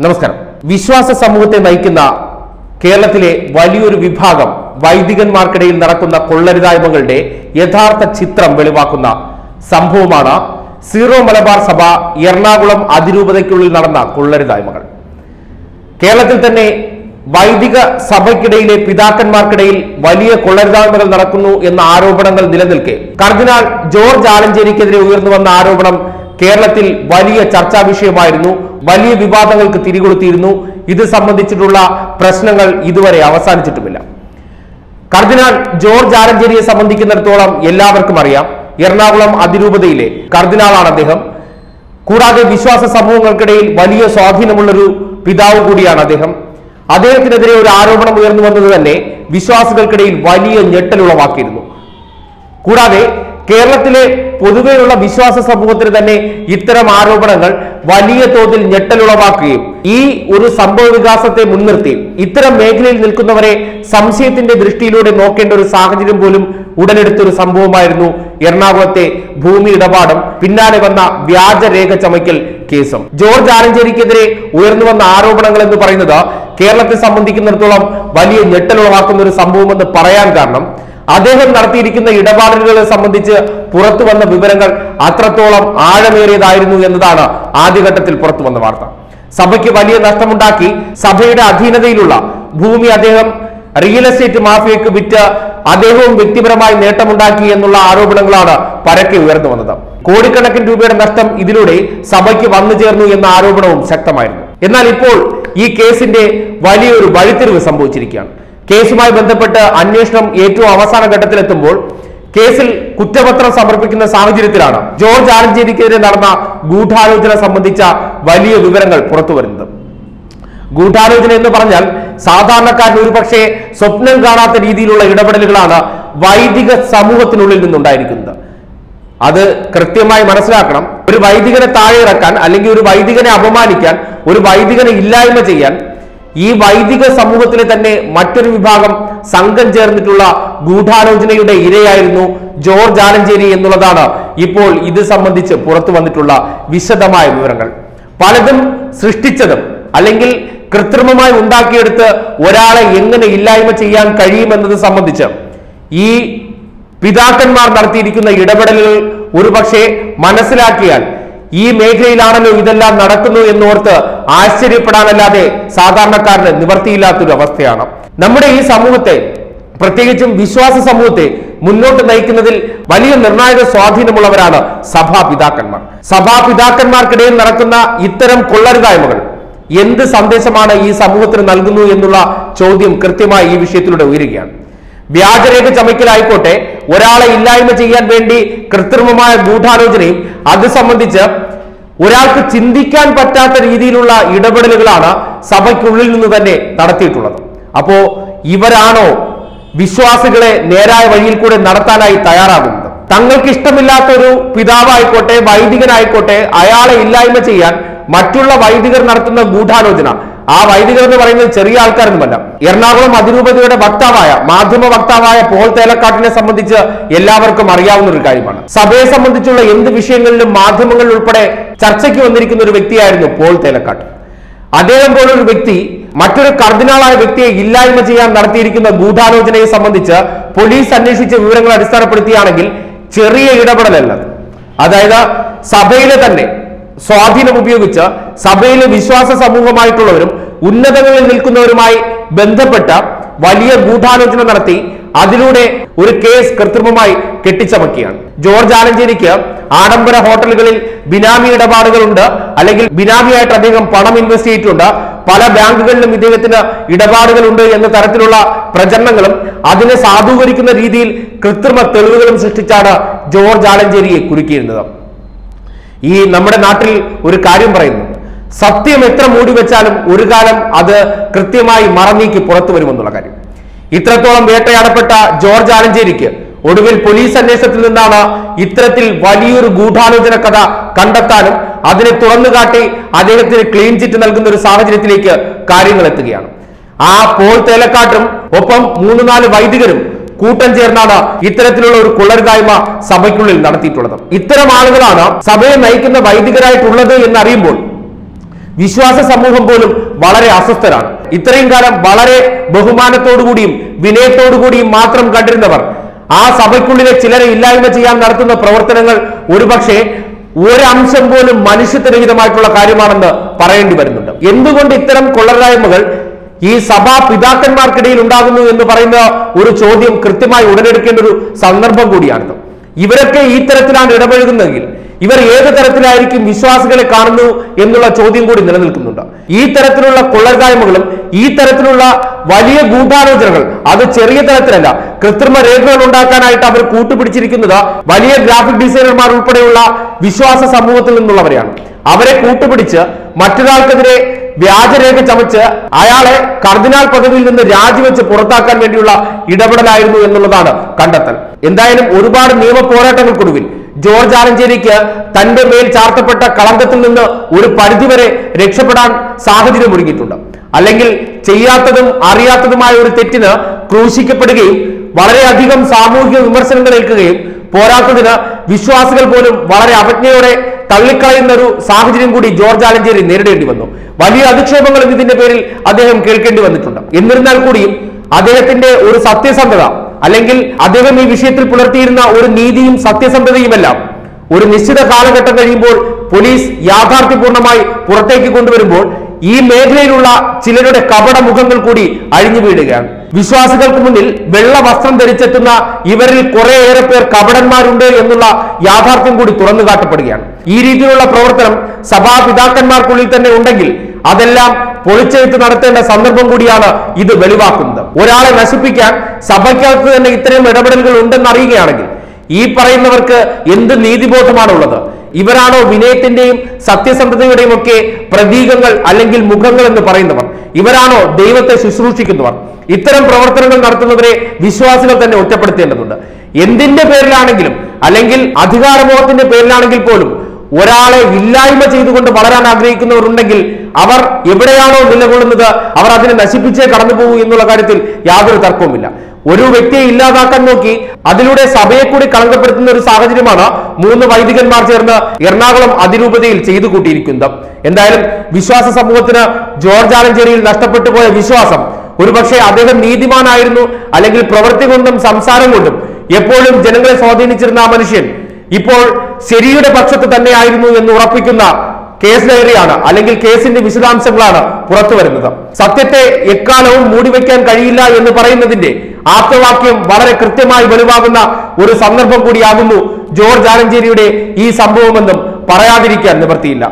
നമസ്കാരം. വിശ്വാസ സമൂഹത്തെ നയിക്കുന്ന കേരളത്തിലെ വലിയൊരു വിഭാഗം വൈദികന്മാർക്കിടയിൽ നടക്കുന്ന കൊള്ളരുതായ്മകളുടെ യഥാർത്ഥ ചിത്രം വെളിവാക്കുന്ന സംഭവമാണ് സീറോ മലബാർ സഭ എറണാകുളം അതിരൂപതയ്ക്കുള്ളിൽ നടന്ന കൊള്ളരുതായ്മകൾ. കേരളത്തിൽ തന്നെ വൈദിക സഭയ്ക്കിടയിലെ പിതാക്കന്മാർക്കിടയിൽ വലിയ കൊള്ളരുതായ്മകൾ നടക്കുന്നു എന്ന ആരോപണങ്ങൾ നിലനിൽക്കെ. കർദിനാൾ ജോർജ് ആലഞ്ചേരിക്കെതിരെ ഉയർന്നു വന്ന ആരോപണം കേരളത്തിൽ വലിയ ചർച്ചാ വിഷയമായിരുന്നു. വലിയ വിവാദങ്ങൾക്ക് തിരികൊളുത്തിയിരുന്നു. ഇത് സംബന്ധിച്ചിട്ടുള്ള പ്രശ്നങ്ങൾ ഇതുവരെ അവസാനിച്ചിട്ടുമില്ല. കർദിനാൾ ജോർജ് ആലഞ്ചേരിയെ സംബന്ധിക്കുന്നിടത്തോളം എല്ലാവർക്കും അറിയാം. എറണാകുളം അതിരൂപതയിലെ കർദിനാളാണ് അദ്ദേഹം. കൂടാതെ വിശ്വാസ സമൂഹങ്ങൾക്കിടയിൽ വലിയ സ്വാധീനമുള്ളൊരു പിതാവ് കൂടിയാണ് അദ്ദേഹം. അദ്ദേഹത്തിനെതിരെ ഒരു ആരോപണം ഉയർന്നു വന്നത് തന്നെ വിശ്വാസികൾക്കിടയിൽ വലിയ ഞെട്ടലുളവാക്കിയിരുന്നു കൂടാതെ കേരളത്തിലെ പൊതുവെയുള്ള വിശ്വാസ സമൂഹത്തിന് തന്നെ ഇത്തരം ആരോപണങ്ങൾ വലിയ തോതിൽ ഞെട്ടലുളവാക്കുകയും ഈ ഒരു സംഭവ വികാസത്തെ മുൻനിർത്തി ഇത്തരം മേഖലയിൽ നിൽക്കുന്നവരെ സംശയത്തിന്റെ ദൃഷ്ടിയിലൂടെ നോക്കേണ്ട ഒരു സാഹചര്യം പോലും ഉടലെടുത്തൊരു സംഭവമായിരുന്നു എറണാകുളത്തെ ഭൂമി ഇടപാടും. പിന്നാലെ വന്ന വ്യാജരേഖ ചമയ്ക്കൽ കേസും. ജോർജ് ആലഞ്ചേരിക്കെതിരെ ഉയർന്നു വന്ന ആരോപണങ്ങൾ എന്ന് പറയുന്നത് കേരളത്തെ സംബന്ധിക്കുന്നിടത്തോളം വലിയ ഞെട്ടലുളവാക്കുന്ന ഒരു സംഭവമെന്ന് പറയാൻ കാരണം അദ്ദേഹം നടത്തിയിരിക്കുന്ന ഇടപാടുകളെ സംബന്ധിച്ച് പുറത്തു വന്ന വിവരങ്ങൾ അത്രത്തോളം ആഴമേറിയതായിരുന്നു എന്നതാണ് ആദ്യഘട്ടത്തിൽ പുറത്തു വന്ന വാർത്ത. സഭയ്ക്ക് വലിയ നഷ്ടമുണ്ടാക്കി സഭയുടെ അധീനതയിലുള്ള ഭൂമി അദ്ദേഹം റിയൽ എസ്റ്റേറ്റ് മാഫിയക്ക് വിറ്റ് അദ്ദേഹവും വ്യക്തിപരമായി നേട്ടമുണ്ടാക്കി എന്നുള്ള ആരോപണങ്ങളാണ് പരക്കെ ഉയർന്നു വന്നത്. കോടിക്കണക്കിന് രൂപയുടെ നഷ്ടം ഇതിലൂടെ സഭയ്ക്ക് വന്നു ചേർന്നു എന്ന ആരോപണവും ശക്തമായിരുന്നു. എന്നാൽ ഇപ്പോൾ ഈ കേസിന്റെ വലിയൊരു വഴിത്തിരിവ് സംഭവിച്ചിരിക്കുകയാണ്. കേസുമായി ബന്ധപ്പെട്ട് അന്വേഷണം ഏറ്റവും അവസാന ഘട്ടത്തിലെത്തുമ്പോൾ കേസിൽ കുറ്റപത്രം സമർപ്പിക്കുന്ന സാഹചര്യത്തിലാണ് ജോർജ് ആലഞ്ചേരിക്കെതിരെ നടന്ന ഗൂഢാലോചന സംബന്ധിച്ച വലിയ വിവരങ്ങൾ പുറത്തു വരുന്നത്. ഗൂഢാലോചന എന്ന് പറഞ്ഞാൽ സാധാരണക്കാരൻ ഒരുപക്ഷെ സ്വപ്നം കാണാത്ത രീതിയിലുള്ള ഇടപെടലുകളാണ് വൈദിക സമൂഹത്തിനുള്ളിൽ നിന്നുണ്ടായിരിക്കുന്നത്. അത് കൃത്യമായി മനസ്സിലാക്കണം. ഒരു വൈദികനെ താഴെ ഇറക്കാൻ അല്ലെങ്കിൽ ഒരു വൈദികനെ അപമാനിക്കാൻ ഒരു വൈദികനെ ഇല്ലായ്മ ചെയ്യാൻ ഈ വൈദിക സമൂഹത്തിലെ തന്നെ മറ്റൊരു വിഭാഗം സംഘം ചേർന്നിട്ടുള്ള ഗൂഢാലോചനയുടെ ഇരയായിരുന്നു ജോർജ് ആലഞ്ചേരി എന്നുള്ളതാണ് ഇപ്പോൾ ഇത് സംബന്ധിച്ച് പുറത്തു വന്നിട്ടുള്ള വിശദമായ വിവരങ്ങൾ. പലതും സൃഷ്ടിച്ചതും അല്ലെങ്കിൽ കൃത്രിമമായി ഉണ്ടാക്കിയെടുത്ത് ഒരാളെ എങ്ങനെ ഇല്ലായ്മ ചെയ്യാൻ കഴിയുമെന്നത് സംബന്ധിച്ച് ഈ പിതാക്കന്മാർ നടത്തിയിരിക്കുന്ന ഇടപെടലുകൾ ഒരുപക്ഷെ മനസ്സിലാക്കിയാൽ ഈ മേഖലയിലാണല്ലോ ഇതെല്ലാം നടക്കുന്നു എന്നോർത്ത് ആശ്ചര്യപ്പെടാനല്ലാതെ സാധാരണക്കാരന് നിവർത്തിയില്ലാത്തൊരു അവസ്ഥയാണ്. നമ്മുടെ ഈ സമൂഹത്തെ പ്രത്യേകിച്ചും വിശ്വാസ സമൂഹത്തെ മുന്നോട്ട് നയിക്കുന്നതിൽ വലിയ നിർണായക സ്വാധീനമുള്ളവരാണ് സഭാപിതാക്കന്മാർ. സഭാപിതാക്കന്മാർക്കിടയിൽ സഭാ നടക്കുന്ന ഇത്തരം കൊള്ളരുതായ്മകൾ എന്ത് സന്ദേശമാണ് ഈ സമൂഹത്തിന് നൽകുന്നു എന്നുള്ള ചോദ്യം കൃത്യമായി ഈ വിഷയത്തിലൂടെ ഉയരുകയാണ്. വ്യാജരേഖ ചമയ്ക്കലായിക്കോട്ടെ ഒരാളെ ഇല്ലായ്മ ചെയ്യാൻ വേണ്ടി കൃത്രിമമായ ഗൂഢാലോചനയും അത് സംബന്ധിച്ച് ഒരാൾക്ക് ചിന്തിക്കാൻ പറ്റാത്ത രീതിയിലുള്ള ഇടപെടലുകളാണ് സഭയ്ക്കുള്ളിൽ നിന്ന് തന്നെ നടത്തിയിട്ടുള്ളത്. അപ്പോ ഇവരാണോ വിശ്വാസികളെ നേരായ വഴിയിൽ കൂടെ നടത്താനായി തയ്യാറാകുന്നത്? തങ്ങൾക്ക് ഇഷ്ടമില്ലാത്ത ഒരു പിതാവായിക്കോട്ടെ വൈദികനായിക്കോട്ടെ അയാളെ ഇല്ലായ്മ ചെയ്യാൻ മറ്റുള്ള വൈദികർ നടത്തുന്ന ഗൂഢാലോചന ആ വൈദികർ എന്ന് പറയുന്നത് ചെറിയ ആൾക്കാരൊന്നുമല്ല എറണാകുളം അതിരൂപതയുടെ വക്താവായ മാധ്യമ വക്താവായ പോൾ തേലക്കാട്ടിനെ സംബന്ധിച്ച് എല്ലാവർക്കും അറിയാവുന്ന ഒരു കാര്യമാണ്. സഭയെ സംബന്ധിച്ചുള്ള എന്ത് വിഷയങ്ങളിലും മാധ്യമങ്ങളിൽ ഉൾപ്പെടെ ചർച്ചയ്ക്ക് വന്നിരിക്കുന്ന ഒരു വ്യക്തിയായിരുന്നു പോൾ തേലക്കാട്ട്. അദ്ദേഹം പോലൊരു വ്യക്തി മറ്റൊരു കർദിനാളായ വ്യക്തിയെ ഇല്ലായ്മ ചെയ്യാൻ നടത്തിയിരിക്കുന്ന ഗൂഢാലോചനയെ സംബന്ധിച്ച് പോലീസ് അന്വേഷിച്ച വിവരങ്ങൾ അടിസ്ഥാനപ്പെടുത്തിയാണെങ്കിൽ ചെറിയ ഇടപെടലല്ലത് അതായത് സഭയിലെ തന്നെ സ്വാധീനം ഉപയോഗിച്ച് സഭയിലെ വിശ്വാസ സമൂഹമായിട്ടുള്ളവരും ഉന്നതങ്ങളിൽ നിൽക്കുന്നവരുമായി ബന്ധപ്പെട്ട വലിയ ഗൂഢാലോചന നടത്തി അതിലൂടെ ഒരു കേസ് കൃത്രിമമായി കെട്ടിച്ചമക്കിയാണ് ജോർജ് ആലഞ്ചേരിക്ക് ആഡംബര ഹോട്ടലുകളിൽ ബിനാമി ഇടപാടുകളുണ്ട് അല്ലെങ്കിൽ ബിനാമിയായിട്ട് അദ്ദേഹം പണം ഇൻവെസ്റ്റ് ചെയ്തിട്ടുണ്ട്. പല ബാങ്കുകളിലും ഇദ്ദേഹത്തിന് ഇടപാടുകളുണ്ട് എന്ന തരത്തിലുള്ള പ്രചരണങ്ങളും അതിനെ സാധൂകരിക്കുന്ന രീതിയിൽ കൃത്രിമ തെളിവുകളും സൃഷ്ടിച്ചാണ് ജോർജ് ആലഞ്ചേരിയെ കുരുക്കിയിരുന്നത്. ഈ നമ്മുടെ നാട്ടിൽ ഒരു കാര്യം പറയുന്നു. സത്യം എത്ര മൂടി വെച്ചാലും ഒരു കാലം അത് കൃത്യമായി മറന്നീക്കി പുറത്തു വരുമെന്നുള്ള കാര്യം. ഇത്രത്തോളം വേട്ടയാടപ്പെട്ട ജോർജ് ആലഞ്ചേരിക്ക് ഒടുവിൽ പോലീസ് അന്വേഷണത്തിൽ നിന്നാണ് ഇത്തരത്തിൽ വലിയൊരു ഗൂഢാലോചന കഥ കണ്ടെത്താനും അതിനെ തുറന്നു കാട്ടി അദ്ദേഹത്തിന് ക്ലീൻ ചിറ്റ് നൽകുന്ന ഒരു സാഹചര്യത്തിലേക്ക് കാര്യങ്ങൾ എത്തുകയാണ്. ആ പോൾ തേലക്കാട്ടും ഒപ്പം മൂന്ന് നാല് വൈദികരും കൂട്ടം ചേർന്നാണ് ഇത്തരത്തിലുള്ള ഒരു കുളരുതായ്മ സഭയ്ക്കുള്ളിൽ നടത്തിയിട്ടുള്ളത്. ഇത്തരം ആളുകളാണ് സഭയെ നയിക്കുന്ന വൈദികരായിട്ടുള്ളത് എന്നറിയുമ്പോൾ വിശ്വാസ സമൂഹം പോലും വളരെ അസ്വസ്ഥരാണ്. ഇത്രയും കാലം വളരെ ബഹുമാനത്തോടുകൂടിയും വിനയത്തോടുകൂടിയും മാത്രം കണ്ടിരുന്നവർ ആ സഭയ്ക്കുള്ളിലെ ചിലരെ ഇല്ലായ്മ ചെയ്യാൻ നടത്തുന്ന പ്രവർത്തനങ്ങൾ ഒരുപക്ഷെ ഒരംശം പോലും മനുഷ്യത്വരഹിതമായിട്ടുള്ള കാര്യമാണെന്ന് പറയേണ്ടി വരുന്നുണ്ട്. എന്തുകൊണ്ട് ഇത്തരം കൊള്ളരായ്മകൾ ഈ സഭാ പിതാക്കന്മാർക്കിടയിൽ ഉണ്ടാകുന്നു എന്ന് പറയുന്ന ഒരു ചോദ്യം കൃത്യമായി ഉടലെടുക്കേണ്ട ഒരു സന്ദർഭം കൂടിയാണിത് ഇവരൊക്കെ ഈ തരത്തിലാണ് ഇടപഴകുന്നതെങ്കിൽ ഇവർ ഏത് തരത്തിലായിരിക്കും വിശ്വാസികളെ കാണുന്നു എന്നുള്ള ചോദ്യം കൂടി നിലനിൽക്കുന്നുണ്ട്. ഈ തരത്തിലുള്ള കൊള്ളരുതായ്മകളും ഈ തരത്തിലുള്ള വലിയ ഗൂഢാലോചനകൾ അത് ചെറിയ തരത്തിലല്ല കൃത്രിമ രേഖകൾ ഉണ്ടാക്കാനായിട്ട് അവർ കൂട്ടുപിടിച്ചിരിക്കുന്നത് വലിയ ഗ്രാഫിക് ഡിസൈനർമാർ ഉൾപ്പെടെയുള്ള വിശ്വാസ സമൂഹത്തിൽ നിന്നുള്ളവരെയാണ്. അവരെ കൂട്ടുപിടിച്ച് മറ്റൊരാൾക്കെതിരെ വ്യാജരേഖ ചമച്ച് അയാളെ കർദിനാൾ പദവിയിൽ നിന്ന് രാജിവെച്ച് പുറത്താക്കാൻ വേണ്ടിയുള്ള ഇടപെടലായിരുന്നു എന്നുള്ളതാണ് കണ്ടെത്തൽ. എന്തായാലും ഒരുപാട് നിയമ പോരാട്ടങ്ങൾക്കൊടുവിൽ ജോർജ് ആലഞ്ചേരിക്ക് തന്റെ മേൽ ചാർത്തപ്പെട്ട കളങ്കത്തിൽ നിന്ന് ഒരു പരിധിവരെ രക്ഷപ്പെടാൻ സാഹചര്യം ഒരുങ്ങിയിട്ടുണ്ട്. അല്ലെങ്കിൽ ചെയ്യാത്തതും അറിയാത്തതുമായ ഒരു തെറ്റിന് ക്രൂശിക്കപ്പെടുകയും വളരെയധികം സാമൂഹിക വിമർശനങ്ങൾ ഏൽക്കുകയും പോരാത്തതിന് വിശ്വാസികൾ പോലും വളരെ അവജ്ഞയോടെ തള്ളിക്കളയുന്ന ഒരു സാഹചര്യം കൂടി ജോർജ് ആലഞ്ചേരി നേരിടേണ്ടി വന്നു. വലിയ അധിക്ഷേപങ്ങളും ഇതിന്റെ പേരിൽ അദ്ദേഹം കേൾക്കേണ്ടി വന്നിട്ടുണ്ട്. എന്നിരുന്നാൽ കൂടിയും അദ്ദേഹത്തിന്റെ ഒരു സത്യസന്ധത അല്ലെങ്കിൽ അദ്ദേഹം ഈ വിഷയത്തിൽ പുലർത്തിയിരുന്ന ഒരു നീതിയും സത്യസന്ധതയുമെല്ലാം ഒരു നിശ്ചിത കാലഘട്ടം കഴിയുമ്പോൾ പോലീസ് യാഥാർത്ഥ്യപൂർണമായി പുറത്തേക്ക് കൊണ്ടുവരുമ്പോൾ ഈ മേഖലയിലുള്ള ചിലരുടെ കപട മുഖങ്ങൾ കൂടി അഴിഞ്ഞു വീഴുകയാണ്. വിശ്വാസികൾക്ക് മുന്നിൽ വെള്ള വസ്ത്രം ധരിച്ചെത്തുന്ന ഇവരിൽ കുറേയേറെ പേർ കപടന്മാരുണ്ട് എന്നുള്ള യാഥാർത്ഥ്യം കൂടി തുറന്നു കാട്ടപ്പെടുകയാണ്. ഈ രീതിയിലുള്ള പ്രവർത്തനം സഭാ പിതാക്കന്മാർക്കുള്ളിൽ തന്നെ ഉണ്ടെങ്കിൽ അതെല്ലാം പൊളിച്ചെഴുത്ത് നടത്തേണ്ട സന്ദർഭം കൂടിയാണ് ഇത് വെളിവാക്കുന്നത്. ഒരാളെ നശിപ്പിക്കാൻ സഭയ്ക്കകത്ത് തന്നെ ഇത്തരം ഇടപെടലുകൾ ഉണ്ടെന്ന് അറിയുകയാണെങ്കിൽ ഈ പറയുന്നവർക്ക് എന്ത് നീതിബോധമാണ് ഉള്ളത് ഇവരാണോ വിനയത്തിന്റെയും സത്യസന്ധതയുടെയും ഒക്കെ പ്രതീകങ്ങൾ അല്ലെങ്കിൽ മുഖങ്ങൾ എന്ന് പറയുന്നവർ? ഇവരാണോ ദൈവത്തെ ശുശ്രൂഷിക്കുന്നവർ? ഇത്തരം പ്രവർത്തനങ്ങൾ നടത്തുന്നവരെ വിശ്വാസികൾ തന്നെ ഒറ്റപ്പെടുത്തേണ്ടതുണ്ട്. എന്തിന്റെ പേരിലാണെങ്കിലും അല്ലെങ്കിൽ അധികാരമോഹത്തിന്റെ പേരിലാണെങ്കിൽ പോലും ഒരാളെ ഇല്ലായ്മ ചെയ്തുകൊണ്ട് വളരാൻ ആഗ്രഹിക്കുന്നവരുണ്ടെങ്കിൽ അവർ എവിടെയാണോ നിലകൊള്ളുന്നത് അവർ അതിനെ നശിപ്പിച്ചേ കടന്നു പോകൂ എന്നുള്ള കാര്യത്തിൽ യാതൊരു തർക്കവുമില്ല. ഒരു വ്യക്തിയെ ഇല്ലാതാക്കാൻ നോക്കി അതിലൂടെ സഭയെ കൂടി കളങ്കപ്പെടുത്തുന്ന ഒരു സാഹചര്യമാണ് മൂന്ന് വൈദികന്മാർ ചേർന്ന് എറണാകുളം അതിരൂപതയിൽ ചെയ്തു കൂട്ടിയിരിക്കുന്നത്. എന്തായാലും വിശ്വാസ സമൂഹത്തിന് ജോർജ് ആലഞ്ചേരിയിൽ നഷ്ടപ്പെട്ടു പോയ വിശ്വാസം ഒരുപക്ഷെ അദ്ദേഹം നീതിമാനായിരുന്നു അല്ലെങ്കിൽ പ്രവൃത്തി കൊണ്ടും സംസാരം കൊണ്ടും എപ്പോഴും ജനങ്ങളെ സ്വാധീനിച്ചിരുന്ന ആ മനുഷ്യൻ ഇപ്പോൾ ശരിയുടെ പക്ഷത്ത് തന്നെയായിരുന്നു എന്ന് ഉറപ്പിക്കുന്ന കേസ് ഡയറിയാണ് അല്ലെങ്കിൽ കേസിന്റെ വിശദാംശങ്ങളാണ് പുറത്തു വരുന്നത് സത്യത്തെ എക്കാലവും മൂടിവെക്കാൻ കഴിയില്ല എന്ന് പറയുന്നതിന്റെ ആപ്തവാക്യം വളരെ കൃത്യമായി വെളിവാകുന്ന ഒരു സന്ദർഭം കൂടിയാകുന്നു ജോർജ് ആലഞ്ചേരിയുടെ ഈ സംഭവമെന്നും പറയാതിരിക്കാൻ നിവൃത്തിയില്ല.